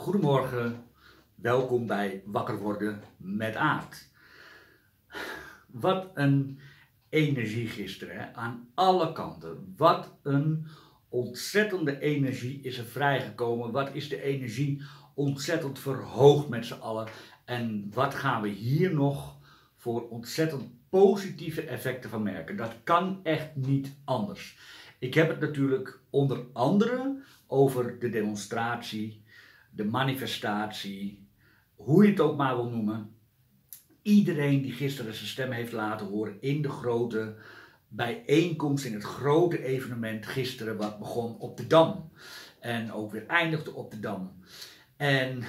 Goedemorgen, welkom bij Wakker worden met Aard. Wat een energie gisteren, hè? aan alle kanten. Wat een ontzettende energie is er vrijgekomen. Wat is de energie ontzettend verhoogd met z'n allen. En wat gaan we hier nog voor ontzettend positieve effecten van merken. Dat kan echt niet anders. Ik heb het natuurlijk onder andere over de demonstratie, de manifestatie, hoe je het ook maar wil noemen. Iedereen die gisteren zijn stem heeft laten horen in de grote bijeenkomst, in het grote evenement gisteren, wat begon op de Dam. En ook weer eindigde op de Dam. En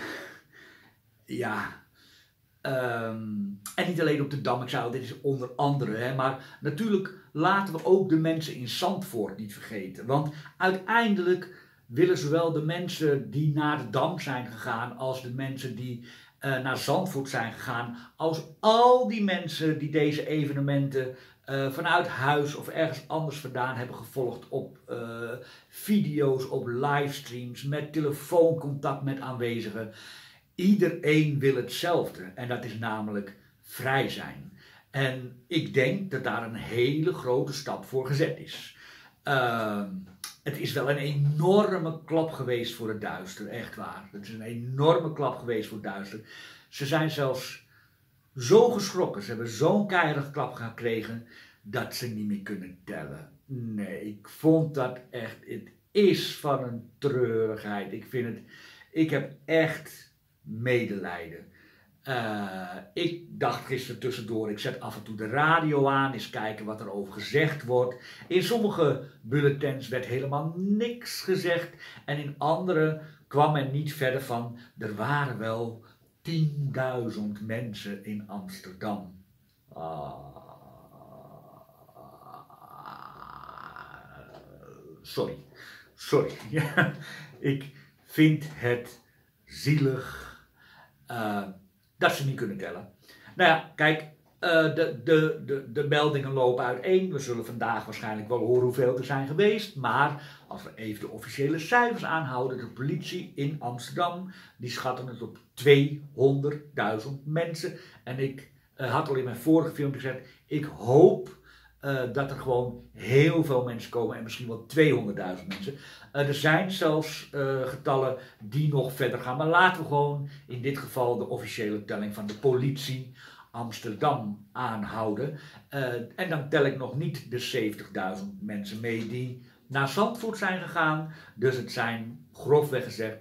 ja, Ehm, en niet alleen op de Dam, ik zei dit is onder andere. Hè, maar natuurlijk laten we ook de mensen in Zandvoort niet vergeten. Want uiteindelijk willen zowel de mensen die naar de Dam zijn gegaan, als de mensen die uh, naar Zandvoort zijn gegaan, als al die mensen die deze evenementen uh, vanuit huis of ergens anders vandaan hebben gevolgd op uh, video's, op livestreams, met telefooncontact met aanwezigen. Iedereen wil hetzelfde en dat is namelijk vrij zijn. En ik denk dat daar een hele grote stap voor gezet is. Uh, het is wel een enorme klap geweest voor het duister, echt waar. Het is een enorme klap geweest voor het duister. Ze zijn zelfs zo geschrokken, ze hebben zo'n keiharde klap gekregen dat ze niet meer kunnen tellen. Nee, ik vond dat echt, het is van een treurigheid. Ik vind het, ik heb echt medelijden. Uh, ik dacht gisteren tussendoor, ik zet af en toe de radio aan, eens kijken wat er over gezegd wordt. In sommige bulletins werd helemaal niks gezegd en in andere kwam men niet verder van, er waren wel 10.000 mensen in Amsterdam. Ah. sorry, sorry. ik vind het zielig uh, dat ze niet kunnen tellen. Nou ja, kijk, uh, de, de, de, de meldingen lopen uiteen. We zullen vandaag waarschijnlijk wel horen hoeveel er zijn geweest. Maar als we even de officiële cijfers aanhouden, de politie in Amsterdam, die schatten het op 200.000 mensen. En ik uh, had al in mijn vorige filmpje gezegd, ik hoop uh, dat er gewoon heel veel mensen komen en misschien wel 200.000 mensen. Uh, er zijn zelfs uh, getallen die nog verder gaan, maar laten we gewoon in dit geval de officiële telling van de politie Amsterdam aanhouden. en dan tel ik nog niet de 70.000 mensen mee die naar Zandvoort zijn gegaan. Dus het zijn grofweg gezegd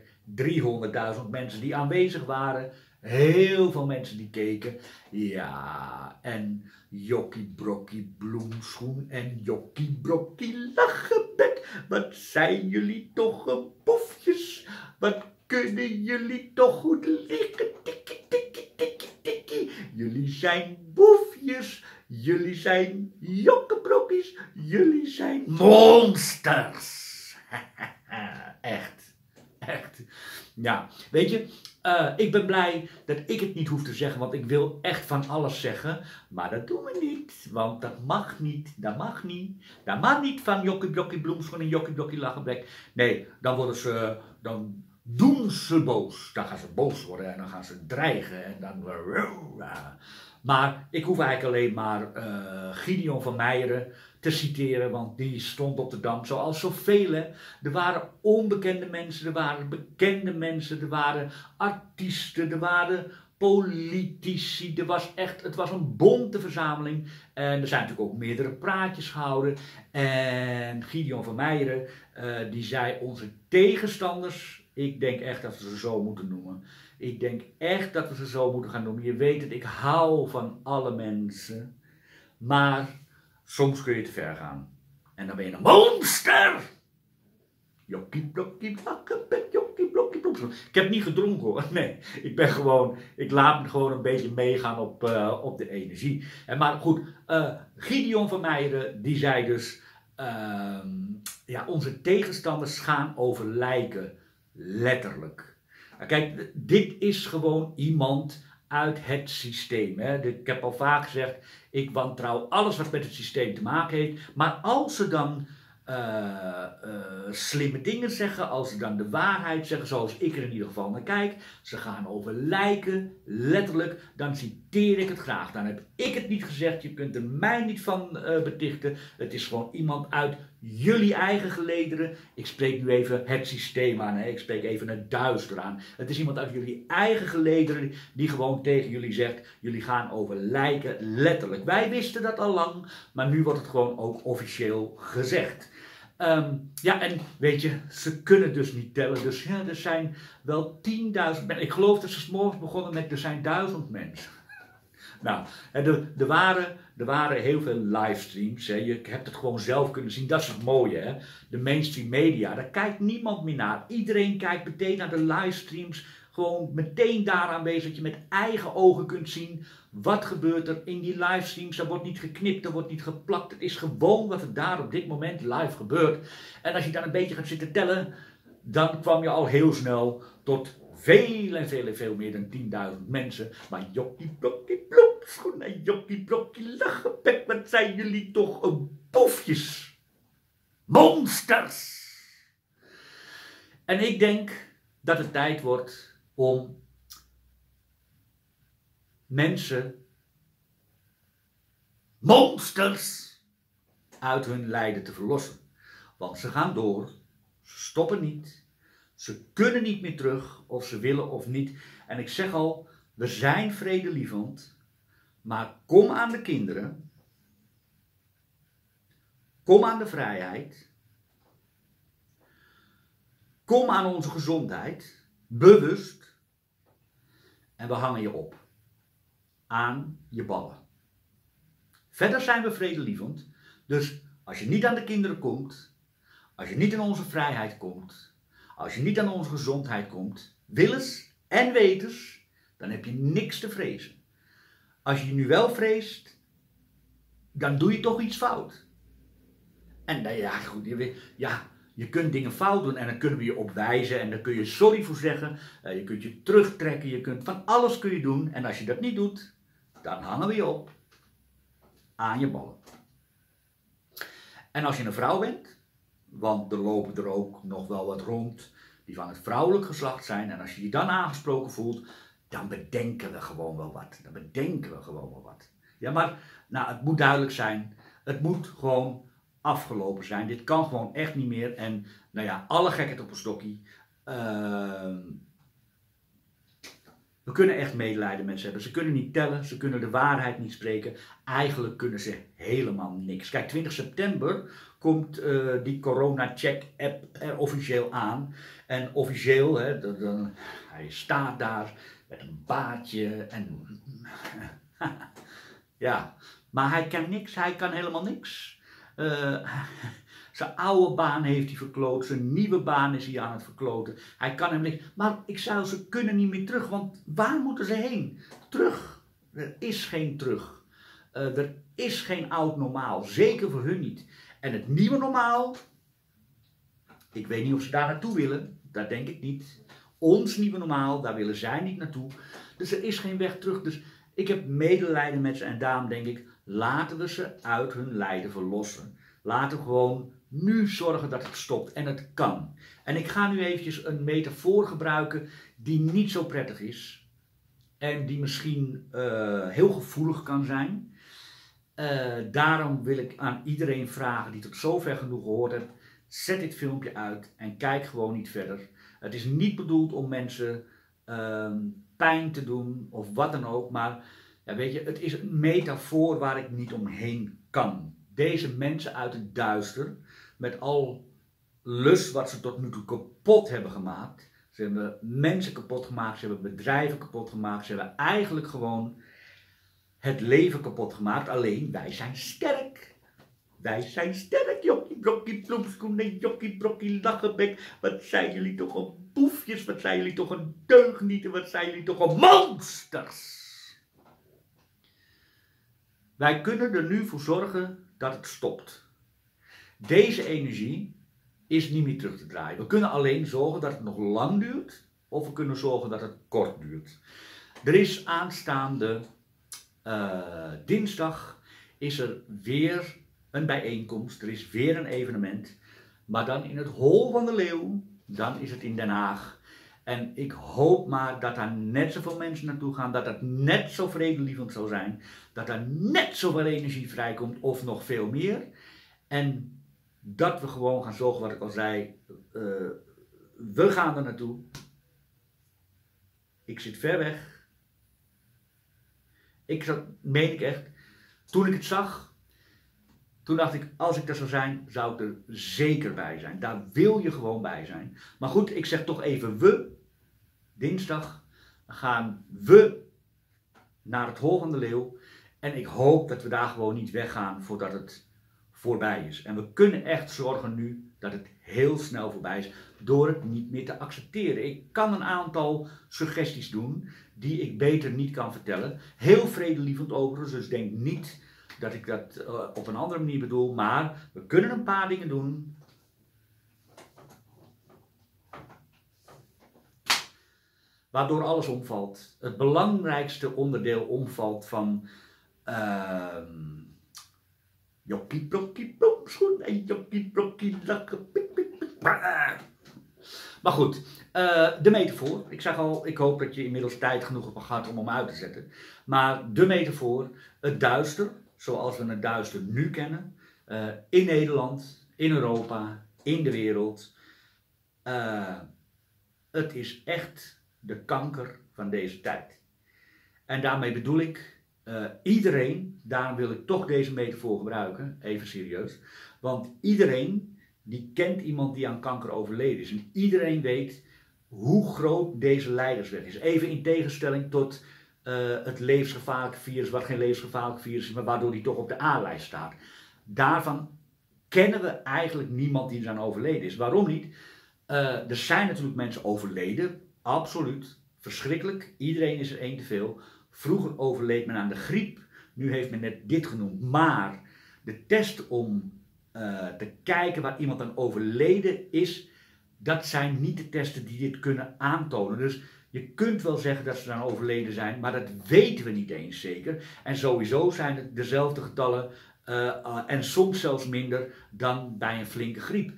300.000 mensen die aanwezig waren Heel veel mensen die keken. Ja, en Jokkie Brokkie Bloemschoen en Jokkie Brokkie Lachenbek. Wat zijn jullie toch een boefjes. Wat kunnen jullie toch goed liggen. Tikkie, tikkie, tikkie, tikkie. Jullie zijn boefjes. Jullie zijn jokkenbrokkies. Jullie zijn monsters. Echt. Echt. Ja, weet je, uh, ik ben blij dat ik het niet hoef te zeggen, want ik wil echt van alles zeggen. Maar dat doen we niet, want dat mag niet, dat mag niet. Dat mag niet van Jokkie Jokkie Bloemschoen en Jokkie Lachenbek. Nee, dan worden ze, dan doen ze boos. Dan gaan ze boos worden en dan gaan ze dreigen en dan... Maar ik hoef eigenlijk alleen maar uh, Gideon van Meijeren te citeren, want die stond op de dam zoals zoveel. Er waren onbekende mensen, er waren bekende mensen, er waren artiesten, er waren politici. Er was echt, het was een bonte verzameling. En er zijn natuurlijk ook meerdere praatjes gehouden. En Gideon van Meijeren, uh, die zei onze tegenstanders, ik denk echt dat we ze zo moeten noemen. Ik denk echt dat we ze zo moeten gaan noemen. Je weet het, ik hou van alle mensen. Maar soms kun je te ver gaan. En dan ben je een monster! Jokkie, blokkie, blakkebek, jokkie, blokkie, blokkie. Ik heb niet gedronken hoor. Nee, ik ben gewoon, ik laat me gewoon een beetje meegaan op, uh, op de energie. En maar goed, uh, Gideon van Meijeren, die zei dus, uh, ja, onze tegenstanders gaan over lijken. Letterlijk. Kijk, dit is gewoon iemand uit het systeem. Hè. Ik heb al vaak gezegd, ik wantrouw alles wat met het systeem te maken heeft. Maar als ze dan eh, eh, slimme dingen zeggen, als ze dan de waarheid zeggen, zoals ik er in ieder geval naar kijk. Ze gaan over lijken, letterlijk, dan citeer ik het graag. Dan heb ik het niet gezegd, je kunt er mij niet van uh, betichten. Het is gewoon iemand uit jullie eigen gelederen. Ik spreek nu even het systeem aan, hè? ik spreek even het duister aan. Het is iemand uit jullie eigen gelederen die gewoon tegen jullie zegt, jullie gaan over lijken, letterlijk. Wij wisten dat al lang, maar nu wordt het gewoon ook officieel gezegd. Ehm, ja, en weet je, ze kunnen dus niet tellen. Dus ja, er zijn wel 10.000 mensen. Ik geloof dat ze morgens begonnen met er zijn duizend mensen. Nou, er, waren, er waren heel veel livestreams. Hè. Je hebt het gewoon zelf kunnen zien. Dat is het mooie. Hè. De mainstream media, daar kijkt niemand meer naar. Iedereen kijkt meteen naar de livestreams gewoon meteen daar aanwezig dat je met eigen ogen kunt zien wat gebeurt er in die livestreams. Er wordt niet geknipt, er wordt niet geplakt. Het is gewoon wat er daar op dit moment live gebeurt. En als je dan een beetje gaat zitten tellen, dan kwam je al heel snel tot veel en veel en veel meer dan 10.000 mensen. Maar jokkie blokkie plop, schoenen jokkie blokkie lachen, pek, wat zijn jullie toch een boefjes. Monsters! En ik denk dat het tijd wordt om mensen, monsters, uit hun lijden te verlossen. Want ze gaan door, ze stoppen niet, ze kunnen niet meer terug, of ze willen of niet. En ik zeg al, we zijn vredelievend, maar kom aan de kinderen, kom aan de vrijheid, kom aan onze gezondheid, bewust. En we hangen je op. Aan je ballen. Verder zijn we vredelievend, dus als je niet aan de kinderen komt, als je niet in onze vrijheid komt, als je niet aan onze gezondheid komt, willens en wetens, dan heb je niks te vrezen. Als je je nu wel vreest, dan doe je toch iets fout. En nou ja, goed, ja, je kunt dingen fout doen en dan kunnen we je op wijzen en dan kun je sorry voor zeggen. Uh, je kunt je terugtrekken, je kunt van alles kun je doen. En als je dat niet doet, dan hangen we je op aan je ballen. En als je een vrouw bent, want er lopen er ook nog wel wat rond die van het vrouwelijk geslacht zijn. En als je je dan aangesproken voelt, dan bedenken we gewoon wel wat. Dan bedenken we gewoon wel wat. Ja, maar nou, het moet duidelijk zijn. Het moet gewoon afgelopen zijn. Dit kan gewoon echt niet meer. En nou ja, alle gekheid op een stokkie. Uh, we kunnen echt medelijden met ze hebben. Ze kunnen niet tellen, ze kunnen de waarheid niet spreken. Eigenlijk kunnen ze helemaal niks. Kijk, 20 september komt uh, die corona-check-app er officieel aan. En officieel, hè, hij staat daar met een baardje en... ja, maar hij kan niks, hij kan helemaal niks. Uh, zijn oude baan heeft hij verkloot, zijn nieuwe baan is hij aan het verkloten. Hij kan hem niet. Maar ik zou ze kunnen niet meer terug, want waar moeten ze heen? Terug. Er is geen terug. Uh, er is geen oud normaal, zeker voor hun niet. En het nieuwe normaal, ik weet niet of ze daar naartoe willen, dat denk ik niet. Ons nieuwe normaal, daar willen zij niet naartoe. Dus er is geen weg terug. Dus ik heb medelijden met ze en daarom denk ik, laten we ze uit hun lijden verlossen. Laten we gewoon nu zorgen dat het stopt. En het kan. En ik ga nu eventjes een metafoor gebruiken die niet zo prettig is. En die misschien uh, heel gevoelig kan zijn. Uh, daarom wil ik aan iedereen vragen die tot zover genoeg gehoord heeft. Zet dit filmpje uit en kijk gewoon niet verder. Het is niet bedoeld om mensen uh, pijn te doen of wat dan ook. Maar ja, weet je, het is een metafoor waar ik niet omheen kan. Deze mensen uit het duister, met al lust wat ze tot nu toe kapot hebben gemaakt. Ze hebben mensen kapot gemaakt, ze hebben bedrijven kapot gemaakt, ze hebben eigenlijk gewoon het leven kapot gemaakt. Alleen wij zijn sterk. Wij zijn sterk, jokkie, brokkie, ploemskoenen, jokkie, brokkie, lachenbek. Wat zijn jullie toch een boefjes, wat zijn jullie toch een deugnieten, wat zijn jullie toch een monsters. Wij kunnen er nu voor zorgen dat het stopt. Deze energie is niet meer terug te draaien. We kunnen alleen zorgen dat het nog lang duurt, of we kunnen zorgen dat het kort duurt. Er is aanstaande uh, dinsdag is er weer een bijeenkomst, er is weer een evenement. Maar dan in het Hol van de Leeuw, dan is het in Den Haag. En ik hoop maar dat daar net zoveel mensen naartoe gaan, dat het net zo vredelievend zal zijn, dat er net zoveel energie vrijkomt of nog veel meer. En dat we gewoon gaan zorgen, wat ik al zei, uh, we gaan er naartoe. Ik zit ver weg. Ik zat, meen ik echt, toen ik het zag, toen dacht ik, als ik er zou zijn, zou ik er zeker bij zijn. Daar wil je gewoon bij zijn. Maar goed, ik zeg toch even we. Dinsdag gaan we naar het Hol van de Leeuw. En ik hoop dat we daar gewoon niet weggaan voordat het voorbij is. En we kunnen echt zorgen nu dat het heel snel voorbij is door het niet meer te accepteren. Ik kan een aantal suggesties doen die ik beter niet kan vertellen. Heel vredelievend overigens, dus denk niet dat ik dat uh, op een andere manier bedoel, maar we kunnen een paar dingen doen. Waardoor alles omvalt. Het belangrijkste onderdeel omvalt van uh, jokkie blokkie schoen en jokkie blokkie lakken pik pik pik. Maar goed, uh, de metafoor. Ik zeg al, ik hoop dat je inmiddels tijd genoeg hebt gehad om hem uit te zetten. Maar de metafoor, het duister, zoals we het duister nu kennen, uh, in Nederland, in Europa, in de wereld. Uh, het is echt de kanker van deze tijd. En daarmee bedoel ik uh, iedereen, daarom wil ik toch deze metafoor gebruiken, even serieus. Want iedereen die kent iemand die aan kanker overleden is. En iedereen weet hoe groot deze leiderswet is. Even in tegenstelling tot uh, het levensgevaarlijke virus, wat geen levensgevaarlijk virus is, maar waardoor die toch op de A-lijst staat. Daarvan kennen we eigenlijk niemand die eraan overleden is. Waarom niet? Uh, er zijn natuurlijk mensen overleden, absoluut. Verschrikkelijk, iedereen is er één te veel. Vroeger overleed men aan de griep, nu heeft men net dit genoemd. Maar de test om uh, te kijken waar iemand aan overleden is, dat zijn niet de testen die dit kunnen aantonen. Dus je kunt wel zeggen dat ze aan overleden zijn, maar dat weten we niet eens zeker. En sowieso zijn het dezelfde getallen uh, en soms zelfs minder dan bij een flinke griep.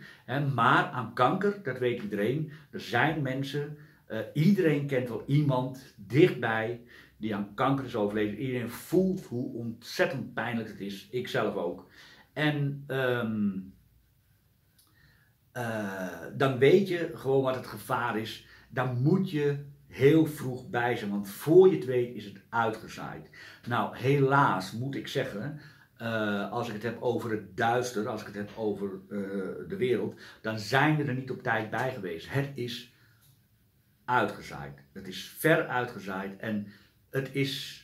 Maar aan kanker, dat weet iedereen, er zijn mensen, uh, iedereen kent wel iemand dichtbij die aan kanker is overleden. Iedereen voelt hoe ontzettend pijnlijk het is, ik zelf ook. En um, dan weet je gewoon wat het gevaar is. Dan moet je heel vroeg bij zijn, want voor je het weet is het uitgezaaid. Nou, helaas moet ik zeggen, uh, als ik het heb over het duister, als ik het heb over uh, de wereld, dan zijn we er niet op tijd bij geweest. Het is uitgezaaid. Het is ver uitgezaaid en het is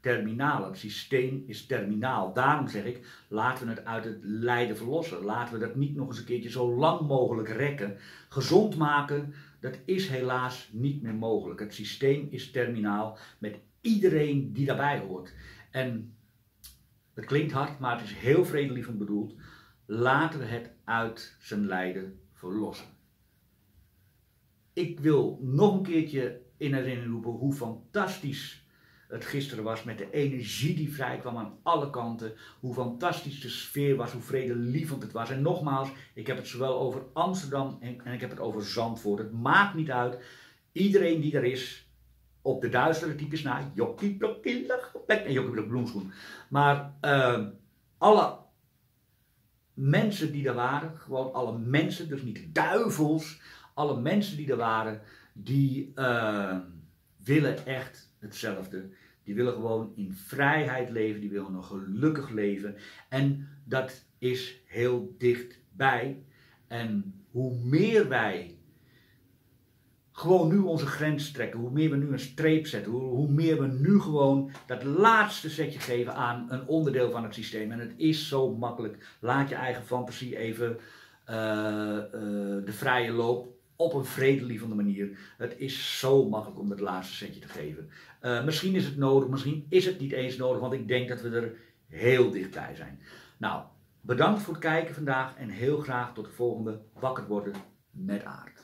terminaal. Het systeem is terminaal. Daarom zeg ik, laten we het uit het lijden verlossen. Laten we dat niet nog eens een keertje zo lang mogelijk rekken. Gezond maken, dat is helaas niet meer mogelijk. Het systeem is terminaal met iedereen die daarbij hoort. En het klinkt hard, maar het is heel vredelievend bedoeld. Laten we het uit zijn lijden verlossen. Ik wil nog een keertje in herinnering roepen hoe fantastisch het gisteren was met de energie die vrijkwam aan alle kanten. Hoe fantastisch de sfeer was, hoe vredelievend het was. En nogmaals, ik heb het zowel over Amsterdam en, ik heb het over Zandvoort. Het maakt niet uit. Iedereen die er is, op de duistere types na, jokkie, blokkie, en jokkie, blok, bloemschoen. Maar uh, alle mensen die er waren, gewoon alle mensen, dus niet duivels, alle mensen die er waren, die uh, willen echt hetzelfde. Die willen gewoon in vrijheid leven, die willen een gelukkig leven. En dat is heel dichtbij. En hoe meer wij gewoon nu onze grens trekken, hoe meer we nu een streep zetten, hoe, hoe, meer we nu gewoon dat laatste setje geven aan een onderdeel van het systeem. En het is zo makkelijk. Laat je eigen fantasie even uh, uh, de vrije loop op een vredelievende manier. Het is zo makkelijk om het laatste setje te geven. Uh, misschien is het nodig, misschien is het niet eens nodig, want ik denk dat we er heel dichtbij zijn. Nou, bedankt voor het kijken vandaag en heel graag tot de volgende Wakker worden met Aard.